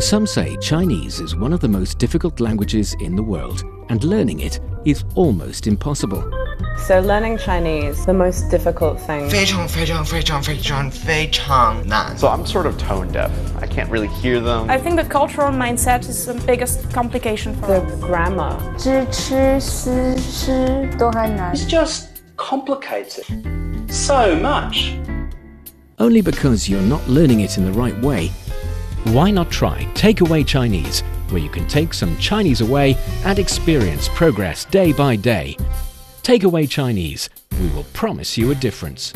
Some say Chinese is one of the most difficult languages in the world, and learning it is almost impossible. So learning Chinese, the most difficult thing. 非常非常非常非常非常难。 So I'm sort of tone deaf. I can't really hear them. I think the cultural mindset is the biggest complication for The us. grammar. 知吃思诗都还难。 It's just complicated so much. Only because you're not learning it in the right way. why not try Takeaway Chinese, where you can take some Chinese away and experience progress day by day? Takeaway Chinese, we will promise you a difference.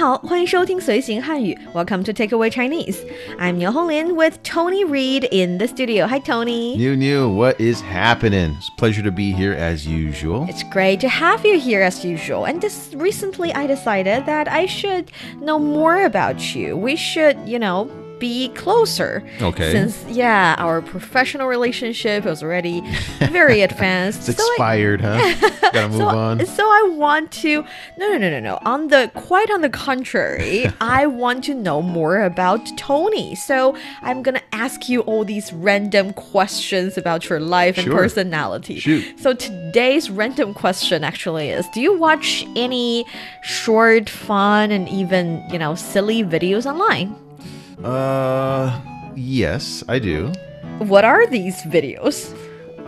好，欢迎收听随行汉语，Welcome to Takeaway Chinese. I'm Niu Honglin with Tony Reid in the studio. Hi, Tony. Niuniu. What is happening? It's a pleasure to be here as usual. It's great to have you here as usual. And just recently, I decided that I should know more about you. We should, you know be closer. Okay. Since yeah, our professional relationship was already very advanced. It's So I- expired, huh? Gotta move so, on. so I want to no no no no no. On the quite on the contrary, I want to know more about Tony. So I'm gonna ask you all these random questions about your life and Sure. personality. Shoot. So today's random question actually is: Do you watch any short, fun, and even you know silly videos online? Uh, yes, I do. What are these videos?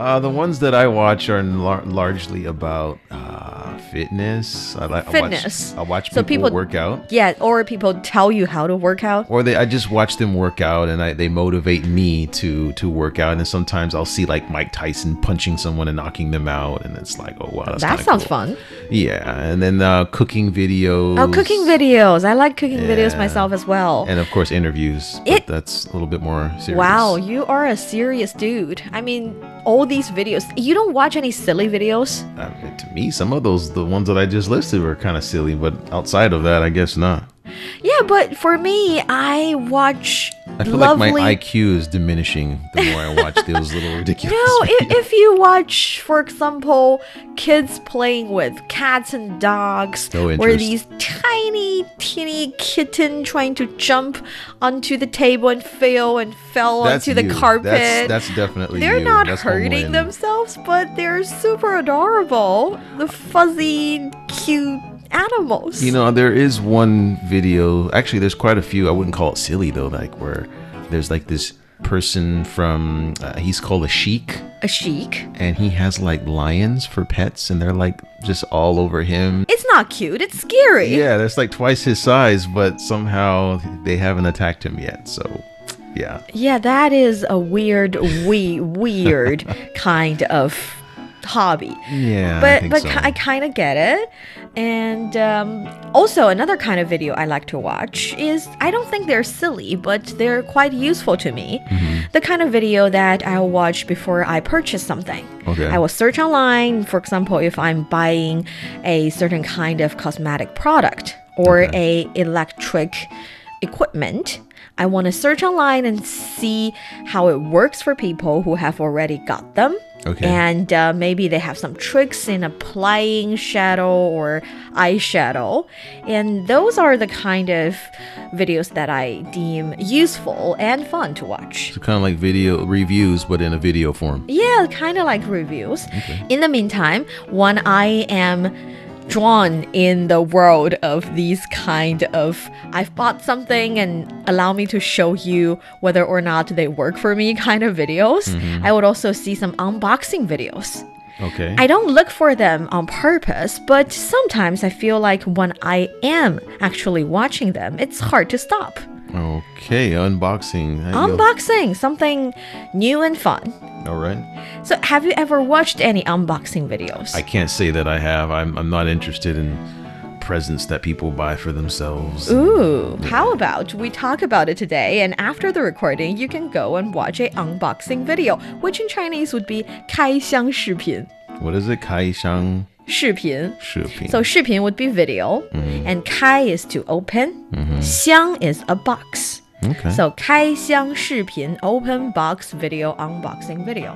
Uh, the ones that I watch are lar- largely about uh, fitness. I like Fitness. I watch, I watch So people, people- work out, Yeah, or people tell you how to work out. or they I just watch them work out, and I, they motivate me to to work out. And sometimes I'll see like Mike Tyson punching someone and knocking them out, and it's like, oh wow, that's that sounds cool. fun. Yeah, and then uh, cooking videos. Oh, cooking videos. I like cooking videos myself as well. and of course interviews. But It- that's a little bit more serious. Wow, you are a serious dude. I mean, all these videos. You don't watch any silly videos? Mean, to me, some of those, the ones that I just listed, were kind of silly. But outside of that, I guess not. Yeah, but for me, I watch I feel lovely. like my IQ is diminishing the more I watch those little ridiculous. no, if, if you watch, for example, kids playing with cats and dogs, No or these tiny, teeny kitten trying to jump onto the table and fail and fell That's onto the carpet. That's, that's definitely They're you. not That's hurting themselves, but they're super adorable. The fuzzy, cute animals. You know, there is one video. Actually, there's quite a few. I wouldn't call it silly though. Like where there's like this person from. Uh, he's called a sheik. a sheik and he has like lions for pets and they're like just all over him It's not cute. It's scary. yeah that's like twice his size but somehow they haven't attacked him yet so yeah Yeah, that is a weird, we weird kind of hobby. yeah I But think but so. I kind of get it. And um, also another kind of video I like to watch is I don't think they're silly, but they're quite useful to me. Mm-hmm. The kind of video that I'll watch before I purchase something. Okay. I will search online, for example, if I'm buying a certain kind of cosmetic product or a electric equipment. I want to search online and see how it works for people who have already got them. Okay. And uh, maybe they have some tricks in applying shadow or eyeshadow. And those are the kind of videos that I deem useful and fun to watch. so kind of like video reviews but in a video form Yeah, kind of like reviews. In the meantime, when I am drawn in the world of these kind of I've bought something and allow me to show you whether or not they work for me kind of videos, mm-hmm. I would also see some unboxing videos. okay I don't look for them on purpose, but sometimes I feel like when I am actually watching them, it's hard to stop. okay unboxing There you go. Unboxing something new and fun. all right So, have you ever watched any unboxing videos? i can't say that i have i'm, I'm not interested in presents that people buy for themselves Ooh, how about we talk about it today and after the recording you can go and watch a unboxing video, which in Chinese would be 开箱视频. what is it kai shang 视频. Shiping. So 视频 would be video and 开 is to open, 箱 is a box. okay So 开箱视频 open box video unboxing video.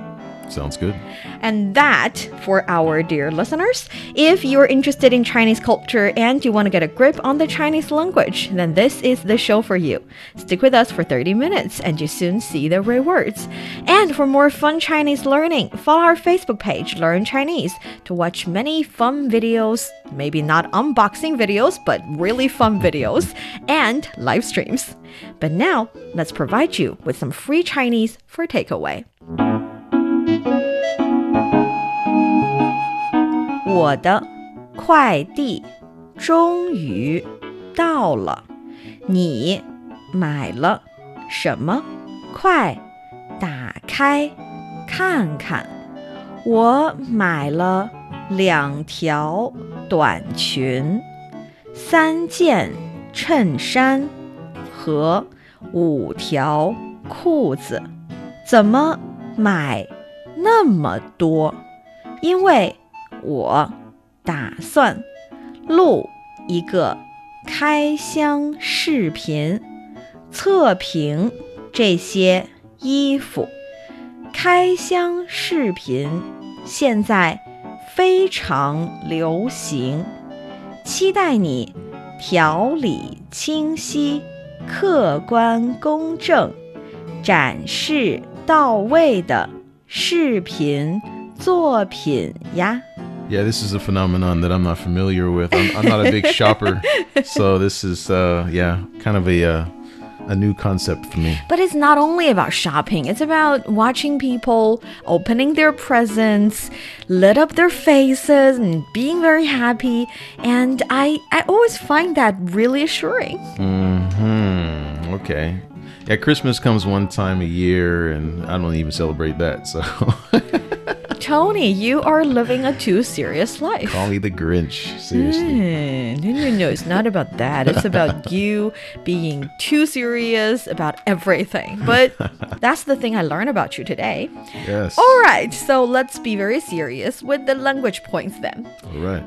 Sounds good. And that, for our dear listeners, if you're interested in Chinese culture and you want to get a grip on the Chinese language, then this is the show for you. Stick with us for 30 minutes and you soon see the rewards. And for more fun Chinese learning, follow our Facebook page, Learn Chinese, to watch many fun videos, maybe not unboxing videos, but really fun videos, and live streams. But now, let's provide you with some free Chinese for takeaway. 我的快递终于到了。你买了什么？快打开看看。我买了两条短裙、三件衬衫和五条裤子。怎么买那么多？因为我打算录一个开箱视频，测评这些衣服。开箱视频现在非常流行，期待你条理清晰、客观公正、展示到位的视频作品呀。Yeah, this is a phenomenon that I'm not familiar with. I'm, I'm not a big shopper, so this is uh, yeah, kind of a uh, a new concept for me. But it's not only about shopping, it's about watching people opening their presents, lit up their faces, and being very happy. And I, I always find that really assuring. Hmm. Okay. Yeah, Christmas comes one time a year, and I don't even celebrate that. So Tony, you are living a too serious life. call me the Grinch. Seriously. Mm, no, no, no, it's not about that. It's about you being too serious about everything. But that's the thing I learned about you today. Yes. All right, so let's be very serious with the language points then. All right.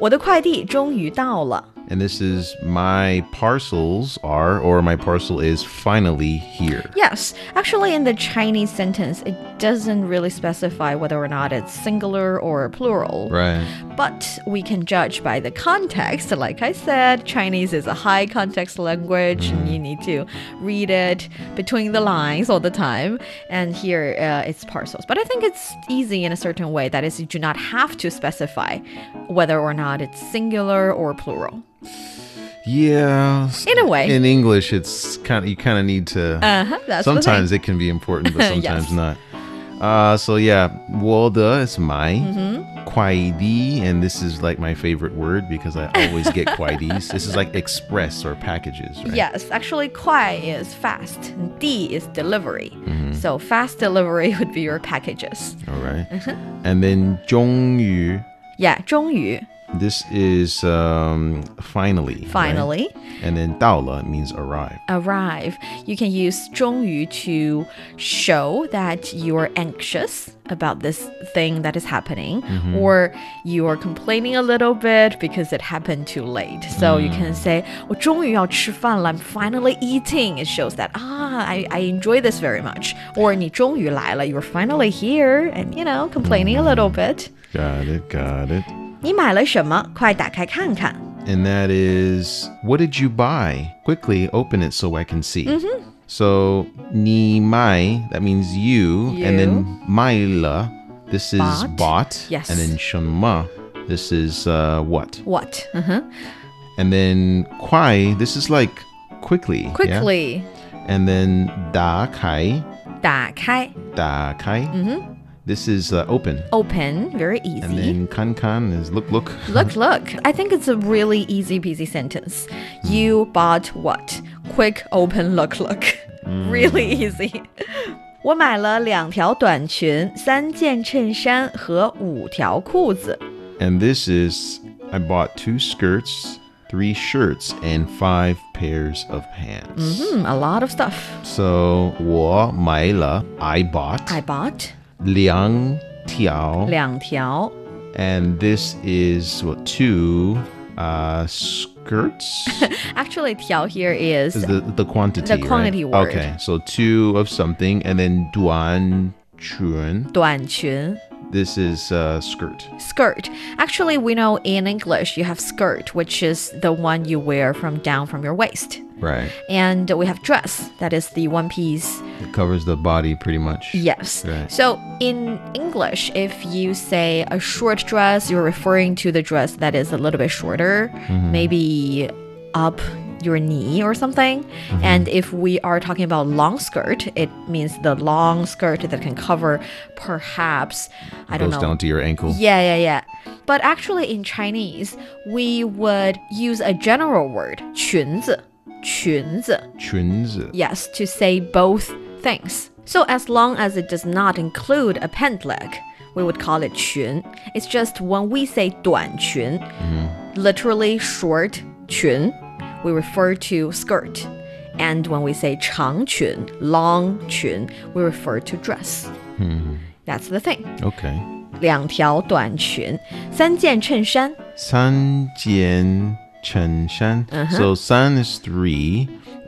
我的快递终于到了。 And this is my parcels are, or my parcel is finally here. Yes, actually, in the Chinese sentence, it doesn't really specify whether or not it's singular or plural. Right. But we can judge by the context. Like I said, Chinese is a high context language, and you need to read it between the lines all the time. And here uh, it's parcels. But I think it's easy in a certain way. That is, you do not have to specify whether or not it's singular or plural. Yeah. s- In a way. In English, it's kind of you kind of need to. Uh huh. That's the thing. sometimes it can be important, but sometimes Yes. not. Uh, so yeah, 我的 is my Mm-hmm. 快递, and this is like my favorite word because I always get 快递. This is like express or packages, right? Yes, actually, 快 is fast, and 递 is delivery. So fast delivery would be your packages. All right. Uh-huh. And then 终于 Yeah, 终于 This is um, finally. right? finally And then 到了 means arrive. arrive. You can use 终于 to show that you are anxious about this thing that is happening, or you are complaining a little bit because it happened too late. So you can say 我终于要吃饭了, I'm finally eating. It shows that ah, I, I enjoy this very much. Or 你终于来了, you're finally here, and you know, complaining a little bit. Got it, got it. 你买了什么？快打开看看。 And that is, what did you buy? Quickly open it so I can see. Mm-hmm. So, ni mai, that means you. And then You. mai la, this is Bought. bought. Yes. And then shenma, this is uh, what? What? Uh-huh. And then kwai, this is like quickly. yeah? Quickly. And then da kai, 打开 da kai. This is uh, open. open very easy And then kan kan is look, look. look look i think it's a really easy peasy sentence you bought what quick open look look really easy 我买了两条短裙、三件衬衫和五条裤子。 And this is I bought two skirts, three shirts, and five pairs of pants. Hmm, a lot of stuff. So 我买了 I bought I bought Liang Tiao. Liang Tiao. And this is what, two uh, skirts? Actually, Tiao here is, is the, the quantity. The quantity right? word. Okay, so two of something and then Duan Chun. Duan Chun. This is uh, skirt. skirt. Actually, we know in English you have skirt, which is the one you wear from down from your waist. Right. And we have dress, that is the one piece. It covers the body pretty much. Yes. Right. So in English, if you say a short dress, you're referring to the dress that is a little bit shorter, maybe up your knee or something. And if we are talking about long skirt, it means the long skirt that can cover perhaps, I don't Goes know. down to your ankle. Yeah, yeah, yeah. But actually, in Chinese, we would use a general word, 裙子,裙子. Chunzi. Yes, to say both things. So as long as it does not include a pant leg, we would call it 裙. It's just when we say 短裙, literally short 裙, we refer to skirt. And when we say 长裙, long chun, we refer to dress. Hmm. That's the thing. Okay. 两条短裙,三件衬衫.三件衬衫. Uh -huh. So san is three.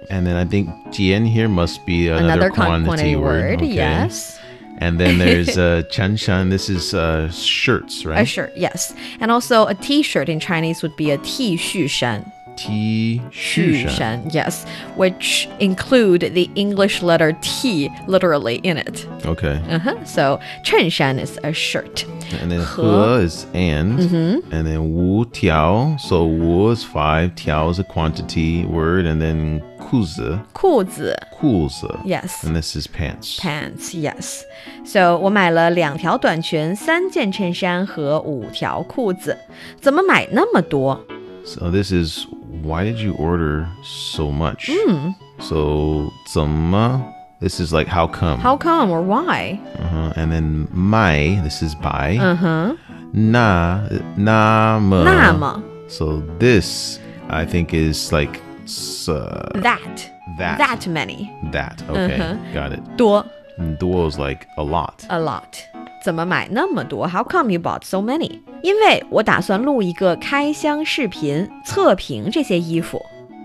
And then I think jian here must be another, another quantity, quantity, word. Okay. Yes. And then there's uh, a chanshan. This is uh, shirts, right? A shirt, yes. And also a t-shirt in Chinese would be a T 恤衫. T 续衫.上 yes, which include the English letter T literally in it. Okay. Uh-huh. So 衬衫 is a shirt. And then He. he is and. Mm-hmm. And then wu tiao. So wu is five. Tiao is a quantity word. And then kuzi. 裤子 Kuzi. Yes. And this is pants. pants, yes. So 我买了两条短裙、三件衬衫和五条裤子。怎么买那么多？ So this is why did you order so much? Hmm. So 怎么 this is like how come? How come or why? Uh-huh. And then my this is by. Uh-huh. Na 那么那么 So this I think is like s- uh, that that that many that. Okay, Uh-huh. got it. 多 And duo is like a lot. a lot. 怎么买那么多？How come you bought so many？因为我打算录一个开箱视频，测评这些衣服。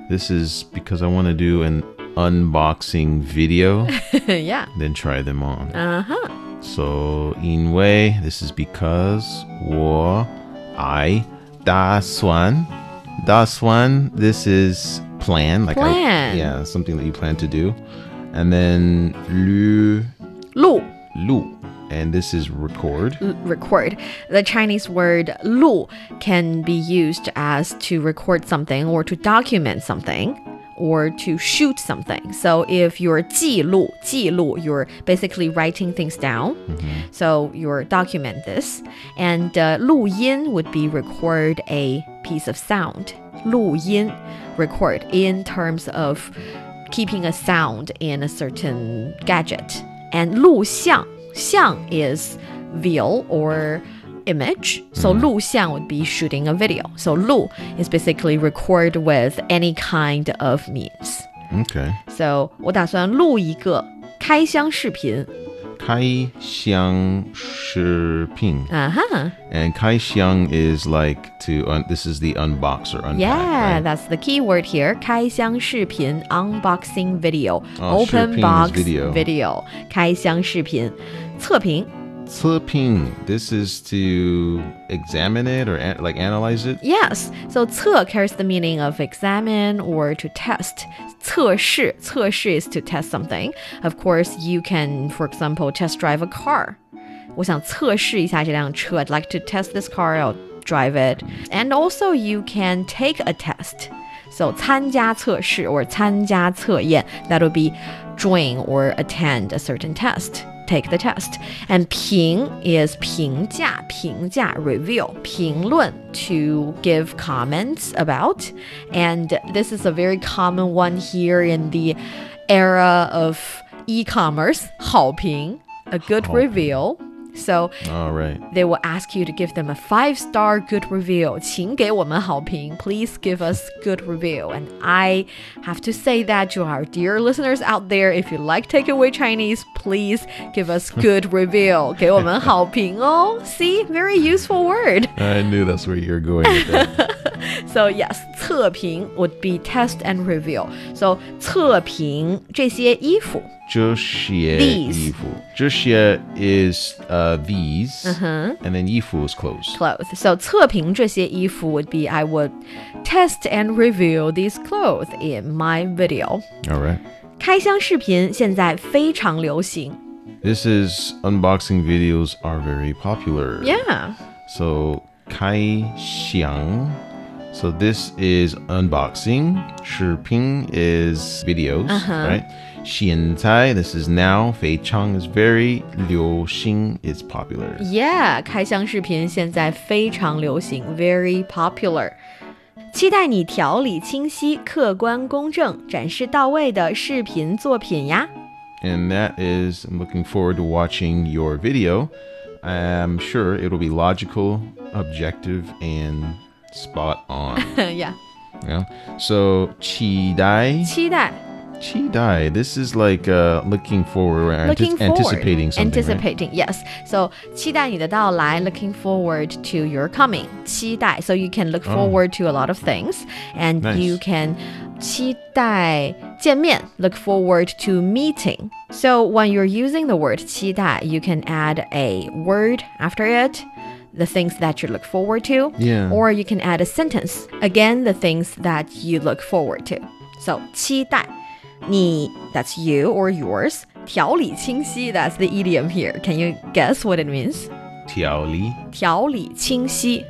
This is because I want to do an unboxing video, yeah. then try them on. Uh huh. So in way, this is because 我 I 打算 Daswan, this is plan, like I- Plan. yeah, something that you plan to do. And then lu 录 lu, and this is record. l- record. The Chinese word 录 can be used as to record something or to document something or to shoot something. So if you're 记录,记录, you're basically writing things down. So you're document this. And uh, 录音 would be record a piece of sound. 录音 record in terms of keeping a sound in a certain gadget. And 录像 xiang is video or image. So 录像 would be shooting a video. So 录 is basically record with any kind of means. Okay. So 我打算录一个开箱视频。开箱视频. Uh-huh. And kai xiang is like to un- this is the unbox or unpack. Yeah, right? that's the key word here. 开箱视频 unboxing video. Oh, Open 视频 is box video. video. 开箱视频 测评 Ping. This is to examine it or an- like analyze it. Yes. So 测 carries the meaning of examine or to test. 测试,测试 is to test something. Of course, you can, for example, test drive a car. 我想测试一下这辆车. I'd like to test this car. I'll drive it. And also, you can take a test. So 参加测试 or 参加测验. That would be join or attend a certain test. Take the test. And 评 is 评价,评价 review, 评论 to give comments about. And this is a very common one here in the era of e-commerce, 好评, a good review. So All right. they will ask you to give them a five star good review. 请给我们好评. Please give us good review. And I have to say that to our dear listeners out there, if you like takeaway Chinese, please give us good review. 给我们好评哦. See, very useful word. I knew that's where you're going with that. So yes, 测评 would be test and review. So 测评这些衣服 这些 These. 衣服。这些 is uh these, Uh-huh. and then 衣服 is clothes. clothes. So 测评这些衣服 would be I would test and review these clothes in my video. All right. 开箱视频现在非常流行。 This is unboxing videos are very popular. Yeah. So 开箱 So this is unboxing. 视频 is videos, Uh-huh. right? 现在 this is now. 非常 is very 流行 is popular. Yeah，开箱视频现在非常流行，very popular。期待你条理清晰、客观公正、展示到位的视频作品呀！ And that is I'm looking forward to watching your video. I'm sure it'll be logical, objective, and spot on. yeah， yeah. So 期待期待 Chidai. This is like uh, looking forward, or looking antis- forward, anticipating something. right? anticipating, yes. So 期待你的到来，looking forward to your coming. 期待, so you can look forward to a lot of things, and Nice. you can 期待见面, look forward to meeting. So when you're using the word 期待, you can add a word after it. The things that you look forward to, Yeah. or you can add a sentence. Again, the things that you look forward to. So 期待 你 that's you or yours 条理清晰 that's the idiom here can you guess what it means Tiaoli. 条理清晰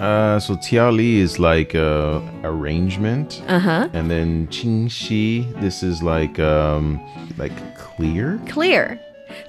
Uh, so tiaoli is like uh, arrangement, uh-huh and then qingxi. This is like um, like clear. clear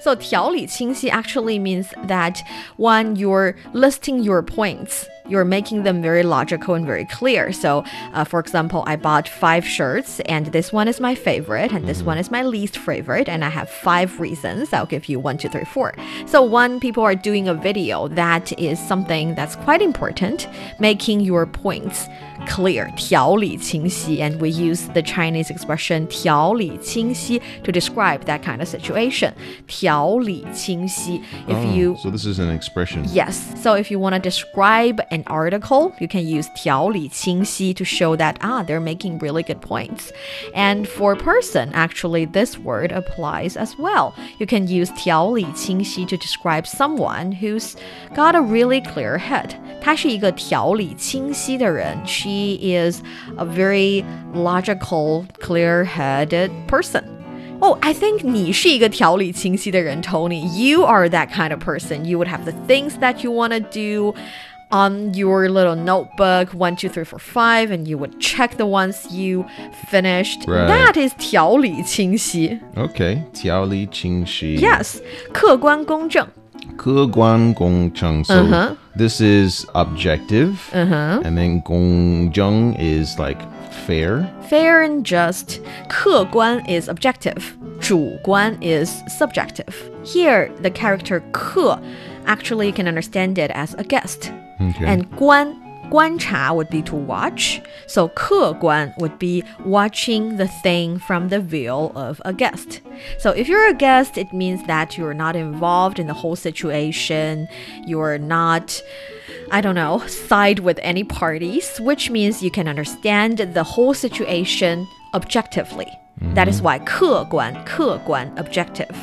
so 条理清晰 actually means that when you're listing your points you're making them very logical and very clear. So, uh, for example, I bought five shirts, and this one is my favorite, and this one is my least favorite, and I have five reasons. I'll give you one, two, three, four. So, when people are doing a video, that is something that's quite important, making your points clear, 条理清晰, and we use the Chinese expression 条理清晰 to describe that kind of situation. 条理清晰. If Oh, you so this is an expression. Yes. So if you want to describe an article, you can use 条理清晰 to show that ah they're making really good points. And for person, actually this word applies as well. You can use 条理清晰 to describe someone who's got a really clear head. 她是一个条理清晰的人. She is a very logical, clear-headed person. Oh, I think 你是一个条理清晰的人, Tony. You are that kind of person. You would have the things that you want to do on your little notebook, one, two, three, four, five, and you would check the ones you finished. Right. That is 条理清晰. Okay. Tiaoli qingxi. Yes, 客观公正.客观公正. So Uh-huh. this is objective, Uh-huh. and then 公正 is like fair. Fair and just. 客观 is objective. 主观 is subjective. Here, the character 客 actually you can understand it as a guest. Okay. And 观观察 would be to watch. So 客观 would be watching the thing from the view of a guest. So if you're a guest, it means that you're not involved in the whole situation. You're not I don't know, side with any parties, which means you can understand the whole situation objectively. That is why 客观,客观 objective.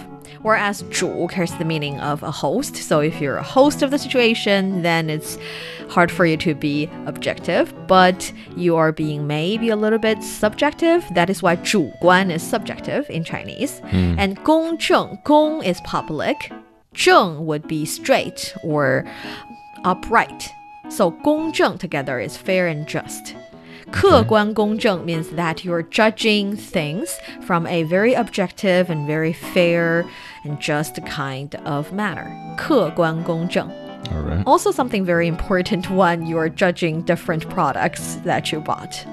Whereas 主 carries the meaning of a host. So if you're a host of the situation, then it's hard for you to be objective, but you are being maybe a little bit subjective. That is why 主观 is subjective in Chinese. And 公正, gong is public. 正 would be straight or upright. So 公正 together is fair and just. 客观公正 means that you're judging things from a very objective and very fair and just kind of manner. 客观公正. All right. Also, something very important when you're judging different products that you bought.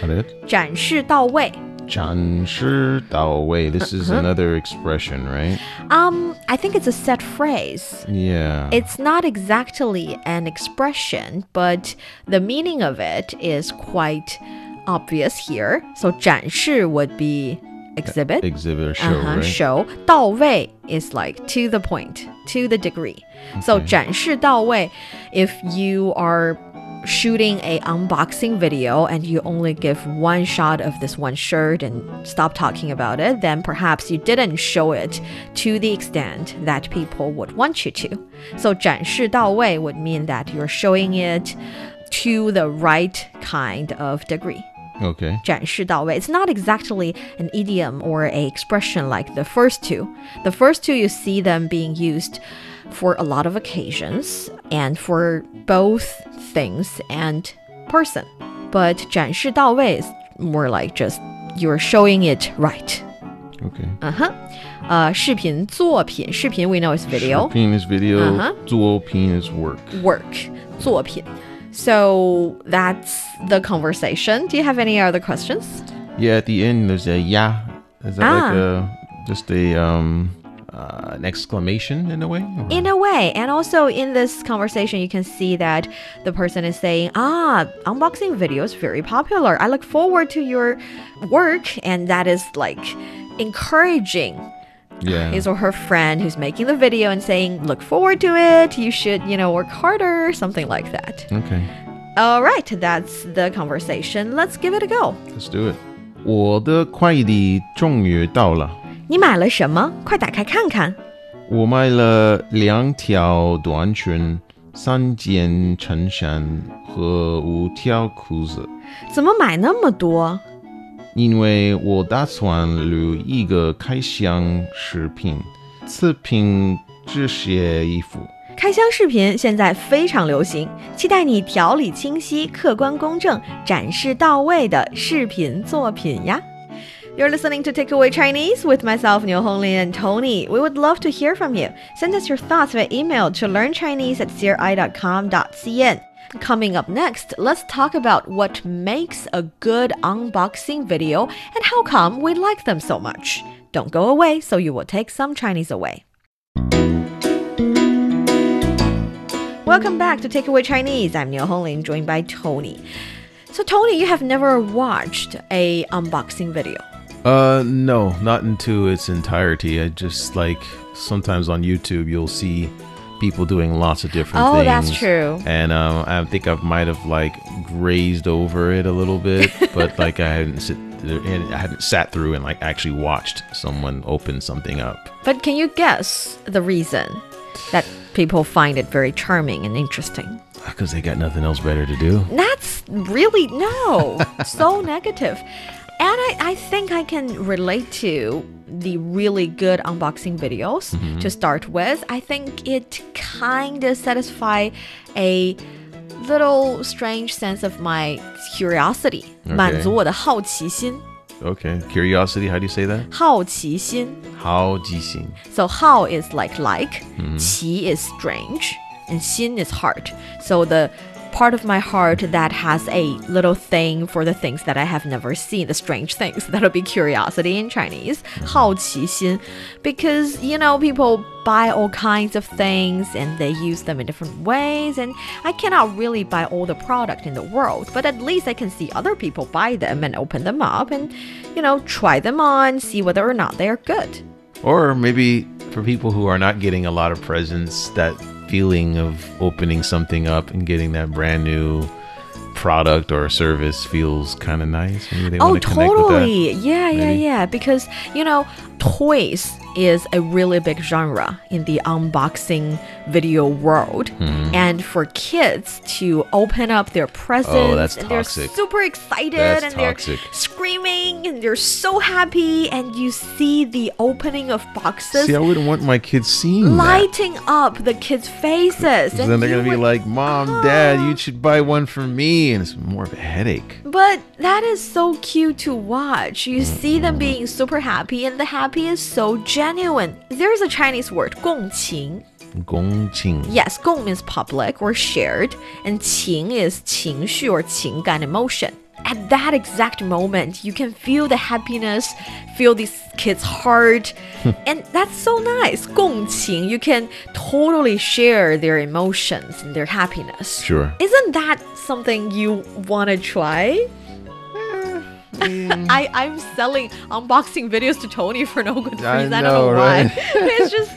Got it. 展示到位. 展示到位. This is Uh-huh. another expression, right? Um, I think it's a set phrase. Yeah. It's not exactly an expression, but the meaning of it is quite obvious here. So 展示 would be exhibit. exhibit or show, uh-huh, right? show. 到位 is like to the point, to the degree. So Okay. 展示到位 if you are shooting a unboxing video and you only give one shot of this one shirt and stop talking about it, then perhaps you didn't show it to the extent that people would want you to. So 展示到位 would mean that you're showing it to the right kind of degree. Okay. 展示到位. It's not exactly an idiom or a expression like the first two. The first two you see them being used for a lot of occasions and for both things and person. But 展示到位 is more like just you're showing it right. Okay. Uh-huh. Uh, 视频作品,视频 we know is video. 视频 is video. Uh-huh. 作品 is work. Work. 作品. So that's the conversation. Do you have any other questions? Yeah, at the end there's a yeah. Is that Ah. like a just a um uh, an exclamation in a way? Or- In a way, and also in this conversation, you can see that the person is saying, Ah, unboxing video is very popular. I look forward to your work, and that is like encouraging yeah. his or her friend who's making the video and saying, Look forward to it. You should, you know, work harder, something like that. Okay. All right, that's the conversation. Let's give it a go. Let's do it. 我的快递终于到了。 你买了什么？快打开看看。我买了两条短裙、三件衬衫和五条裤子，怎么买那么多？因为我打算录一个开箱视频，测评这些衣服。开箱视频现在非常流行，期待你条理清晰、客观公正、展示到位的视频作品呀。You're listening to Takeaway Chinese with myself, Niu Honglin and Tony. We would love to hear from you. Send us your thoughts via email to learnchinese at cri.com.cn. Coming up next, let's talk about what makes a good unboxing video and how come we like them so much. Don't go away so you will take some Chinese away. Welcome back to Takeaway Chinese. I'm Niu Honglin, joined by Tony. So, Tony, you have never watched a unboxing video. Uh, no, not into its entirety. I just like sometimes on YouTube you'll see people doing lots of different Oh, things. Oh, that's true. And um, I think I might have like grazed over it a little bit, but like I hadn't sit, I hadn't sat through and like actually watched someone open something up. But can you guess the reason that people find it very charming and interesting? Because they got nothing else better to do. That's really no, so negative. And I, I think I can relate to the really good unboxing videos to start with. I think it kind of satisfy a little strange sense of my curiosity. Okay. 满足我的好奇心。 Okay. Curiosity, how do you say that? 好奇心。好奇心. So how is like like, qi is strange, and xin is heart. So the part of my heart that has a little thing for the things that I have never seen, the strange things. That'll be curiosity in Chinese. 好奇心. Because, you know, people buy all kinds of things and they use them in different ways and I cannot really buy all the product in the world, but at least I can see other people buy them and open them up and, you know, try them on, see whether or not they are good. Or maybe for people who are not getting a lot of presents, that feeling of opening something up and getting that brand new product or service feels kind of nice. Maybe they Oh, want to connect with that. totally. Yeah, yeah, yeah. Because, you know, toys is a really big genre in the unboxing video world. Mm-hmm. And for kids to open up their presents Oh, that's and toxic. they're super excited That's and toxic. they're screaming and they're so happy and you see the opening of boxes See, I wouldn't want my kids seeing that. lighting up the kids' faces. and then they're gonna be would- like, "Mom, Dad, you should buy one for me," and it's more of a headache. But that is so cute to watch. You see them being super happy, and the happy is so genuine. There's a Chinese word, 共情. Gongqing. Yes, 共 means public or shared, and 情 is 情绪 or 情感 emotion. At that exact moment, you can feel the happiness, feel this kid's heart, and that's so nice. 共情, you can totally share their emotions and their happiness. Sure. Isn't that something you want to try? I, I'm selling unboxing videos to Tony for no good reason. I I, don't know, know why. right? it's just,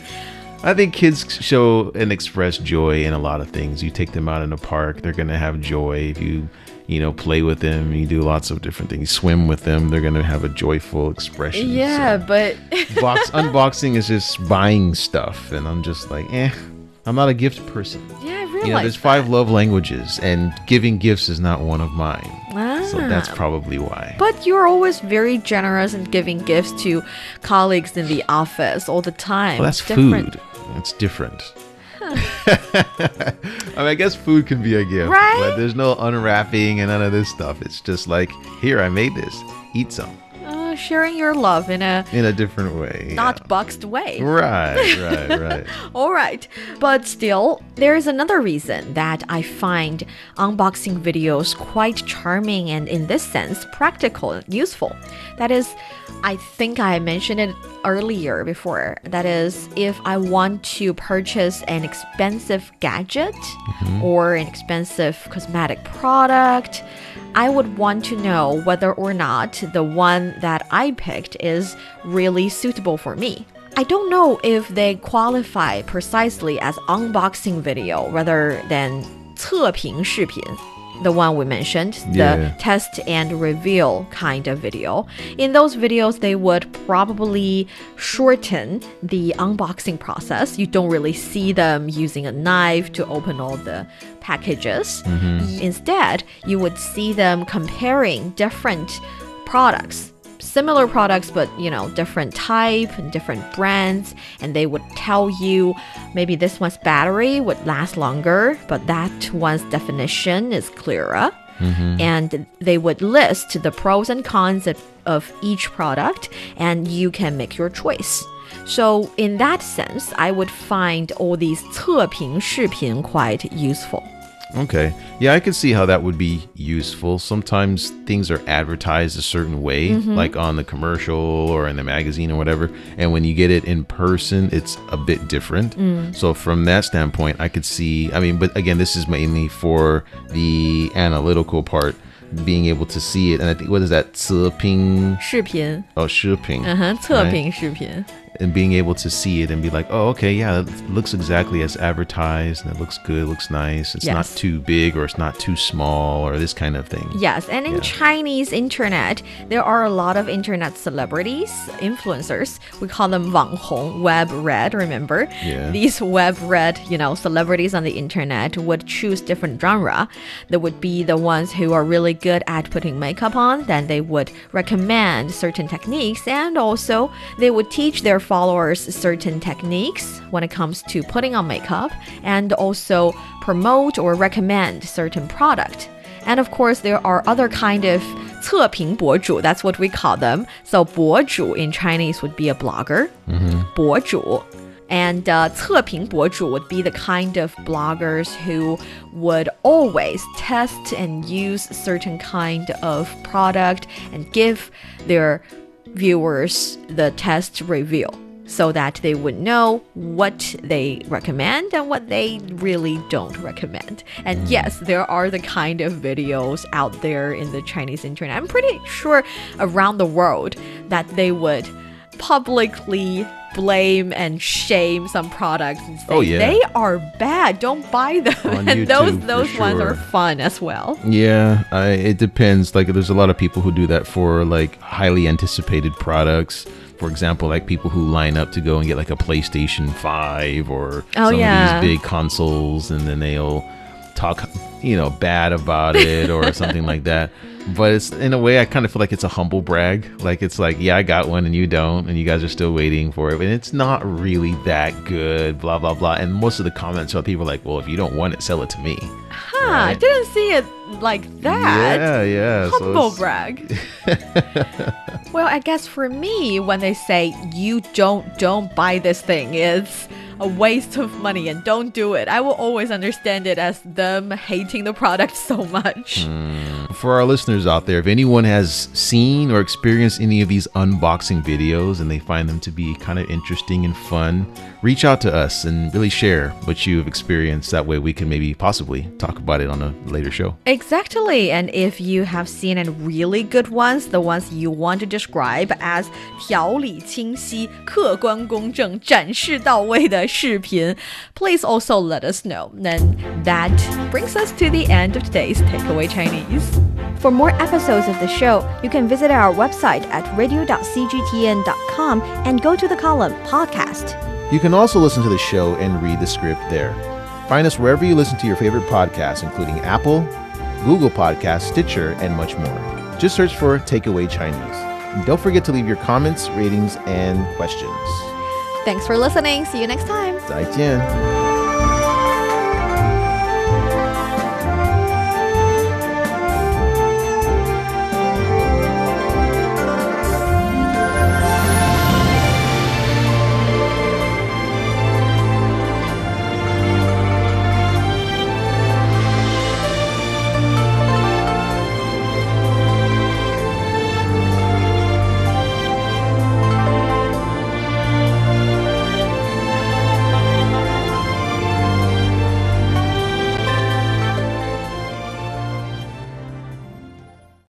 I think kids show and express joy in a lot of things. You take them out in a park, they're gonna have joy. If you, you know, play with them, you do lots of different things. Swim with them, they're gonna have a joyful expression. Yeah, So, but box unboxing is just buying stuff, and I'm just like, eh. I'm not a gift person. yeah, I realize You know, there's five love languages, and giving gifts is not one of mine. Ah, So that's probably why. But you're always very generous in giving gifts to colleagues in the office all the time. Well, that's Different. food. That's different. I mean, I guess food can be a gift, Right? but there's no unwrapping and none of this stuff. It's just like, here, I made this. Eat some Sharing your love in a in a different way. not yeah. boxed way. Right, right, right. All right. But still, there is another reason that I find unboxing videos quite charming and, in this sense, practical and useful. That is, I think I mentioned it earlier before. That is, if I want to purchase an expensive gadget or an expensive cosmetic product, I would want to know whether or not the one that I picked is really suitable for me. I don't know if they qualify precisely as unboxing video rather than 测评视频. The one we mentioned, the Yeah. test and reveal kind of video. In those videos, they would probably shorten the unboxing process. You don't really see them using a knife to open all the packages. Mm-hmm. Instead, you would see them comparing different products similar products but you know different type and different brands and they would tell you maybe this one's battery would last longer but that one's definition is clearer and they would list the pros and cons of, of each product and you can make your choice so in that sense i would find all these 测评视频 quite useful Okay. Yeah, I can see how that would be useful. Sometimes things are advertised a certain way, like on the commercial or in the magazine or whatever. And when you get it in person, it's a bit different. So, from that standpoint, I could see. I mean, but again, this is mainly for the analytical part, being able to see it. And I think, what is that? 测评视频 Oh, 视频. uh-huh, 测 right? 评视频 And being able to see it and be like, oh, okay, yeah, it looks exactly as advertised, and it looks good, looks nice. It's not too big or it's not too small or this kind of thing. Yes, and in Yeah. Chinese internet, there are a lot of internet celebrities, influencers. We call them 网红, web red, remember? Yeah. These web red, you know, celebrities on the internet would choose different genre. There would be the ones who are really good at putting makeup on, then they would recommend certain techniques and also they would teach their followers certain techniques when it comes to putting on makeup and also promote or recommend certain product. And of course, there are other kind of 测评博主. That's what we call them. So 博主 in Chinese would be a blogger. 博主. And uh, 测评博主 would be the kind of bloggers who would always test and use certain kind of product and give their viewers the test review so that they would know what they recommend and what they really don't recommend. And hmm. yes, there are the kind of videos out there in the Chinese internet. I'm pretty sure around the world that they would publicly blame and shame some products and oh, say Oh, yeah. they are bad, don't buy them. On and those YouTube, for those ones are fun as well. Yeah, I, it depends. Like, there's a lot of people who do that for like highly anticipated products. For example, like people who line up to go and get like a PlayStation 5 or Oh, some yeah. of these big consoles, and then they'll talk, you know, bad about it or something like that. But it's in a way, I kind of feel like it's a humble brag. Like it's like, yeah, I got one and you don't, and you guys are still waiting for it. And it's not really that good, blah blah blah. And most of the comments are people like, well, if you don't want it, sell it to me. Huh, I didn't see it like that. Yeah, yeah. Humble it's- brag. well, I guess for me, when they say you don't don't buy this thing, it's a waste of money and don't do it. I will always understand it as them hating the product so much. Hmm. for our listeners out there, if anyone has seen or experienced any of these unboxing videos and they find them to be kind of interesting and fun, reach out to us and really share what you've experienced. That way we can maybe possibly talk about it on a later show. Exactly. And if you have seen any really good ones, the ones you want to describe as 条理清晰、客观公正、展示到位的视频, please also let us know. Then that brings us to the end of today's Takeaway Chinese. For more episodes of the show, you can visit our website at radio.cgtn.com and go to the column Podcast. You can also listen to the show and read the script there. Find us wherever you listen to your favorite podcasts, including Apple, Google Podcasts, Stitcher, and much more. Just search for Takeaway Chinese. And don't forget to leave your comments, ratings, and questions. Thanks for listening. See you next time. 再见。